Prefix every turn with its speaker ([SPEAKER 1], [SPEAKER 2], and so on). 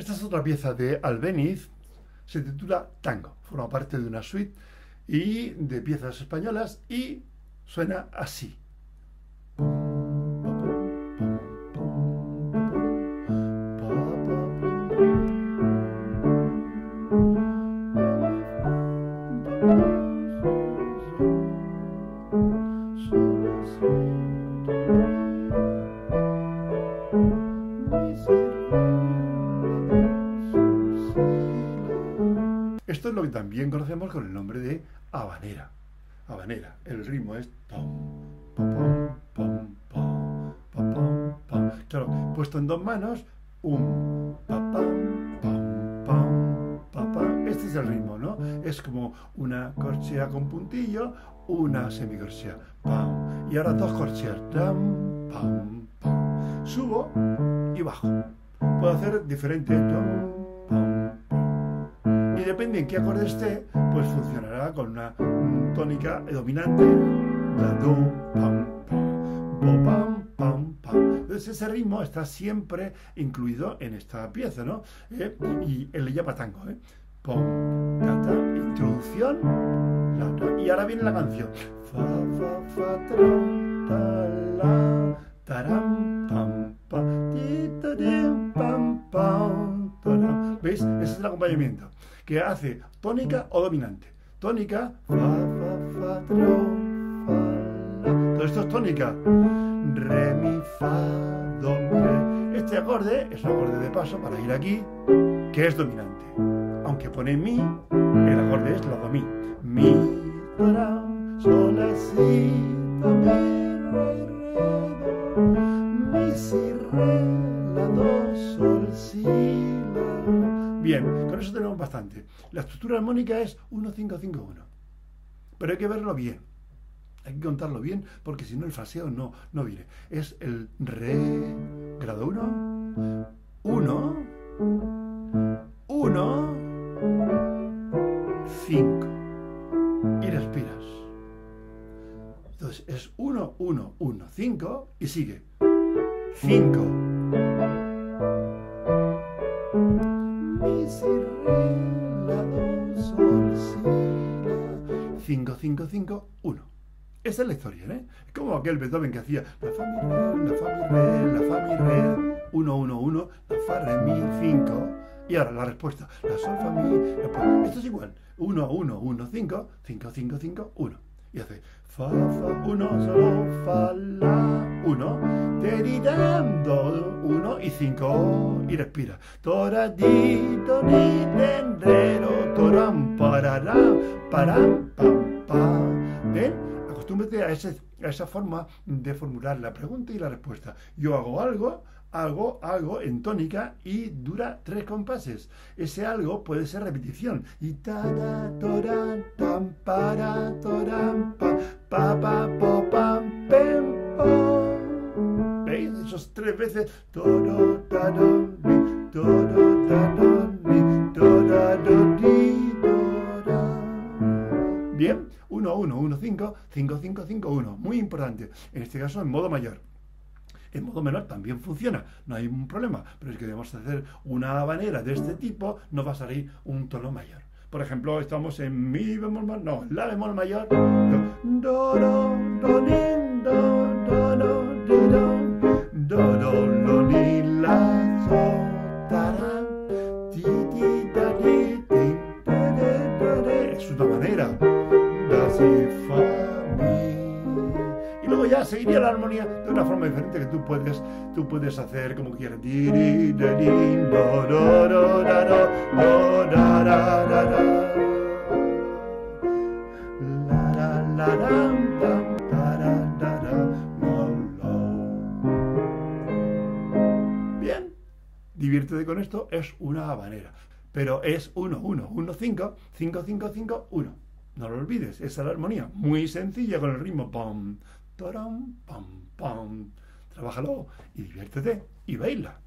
[SPEAKER 1] Esta es otra pieza de Albeniz, se titula Tango, forma parte de una suite y de piezas españolas y suena así. Esto es lo que también conocemos con el nombre de habanera. Habanera. El ritmo es Claro, puesto en dos manos, un Este es el ritmo, ¿no? Es como una corchea con puntillo, una semicorchea. Y ahora dos corcheas. Subo y bajo. Puedo hacer diferente y depende en qué acorde esté, pues funcionará con una tónica dominante. Entonces ese ritmo está siempre incluido en esta pieza, ¿no? Eh, y él le llama tango, ¿eh? Pom, introducción, y ahora viene la canción. Fa, fa, fa, ta, la, taram, pam, pam, pam, pam, ¿Veis? Ese es el acompañamiento que hace tónica o dominante. Tónica, fa, fa, fa, fa, la. Todo esto es tónica. Re, mi, fa, do, re. Este acorde es un acorde de paso para ir aquí, que es dominante. Aunque pone mi, el acorde es la do, mi. Mi, ra, sol, la, eso tenemos bastante. La estructura armónica es 1-5-5-1. Pero hay que verlo bien. Hay que contarlo bien porque si no el fraseo no, no viene. Es el re, grado 1, 1, 1, 5. Y respiras. Entonces es 1, 1, 1, 5 y sigue. 5. 5, 5, 5, 1. Esa es la historia, ¿eh? Es como aquel Beethoven que hacía la fa, mi, re, la fa, mi, re, la fa, mi, re, 1, 1, 1, la fa, re, mi, 5. Y ahora la respuesta, la sol, fa, mi, la, Esto es igual. 1, 1, 1, 5, 5, 5, 5, 1. Y hace fa, fa, 1, sol, fa, la, 1, te, di, dan, do, 1 y 5. Y respira. Tora, di, do, di, den, re, do, toram, parará, param, pam, ¿Ven? Acostúmbrate a, a esa forma de formular la pregunta y la respuesta. Yo hago algo, hago algo en tónica y dura tres compases. Ese algo puede ser repetición. Y ta da toran tam para toram pa pa pa po pam pem Esos tres veces. Bien. 1, 1, 1, 5, 5, 5, 5, 1. Muy importante. En este caso en modo mayor. En modo menor también funciona, no hay un problema, pero es que debemos hacer una habanera de este tipo, no va a salir un tono mayor. Por ejemplo, estamos en mi bemol mayor, no, la bemol mayor, do, do, do, do, do, luego ya seguiría la armonía de una forma diferente que tú puedes, tú puedes hacer como quieras. Bien, diviértete con esto, es una habanera. Pero es 1, 1, 1, 5, 5, 5, 5, 1. No lo olvides, esa es la armonía. Muy sencilla con el ritmo. Pam, taram, pam, pam. Trabájalo y diviértete y baila.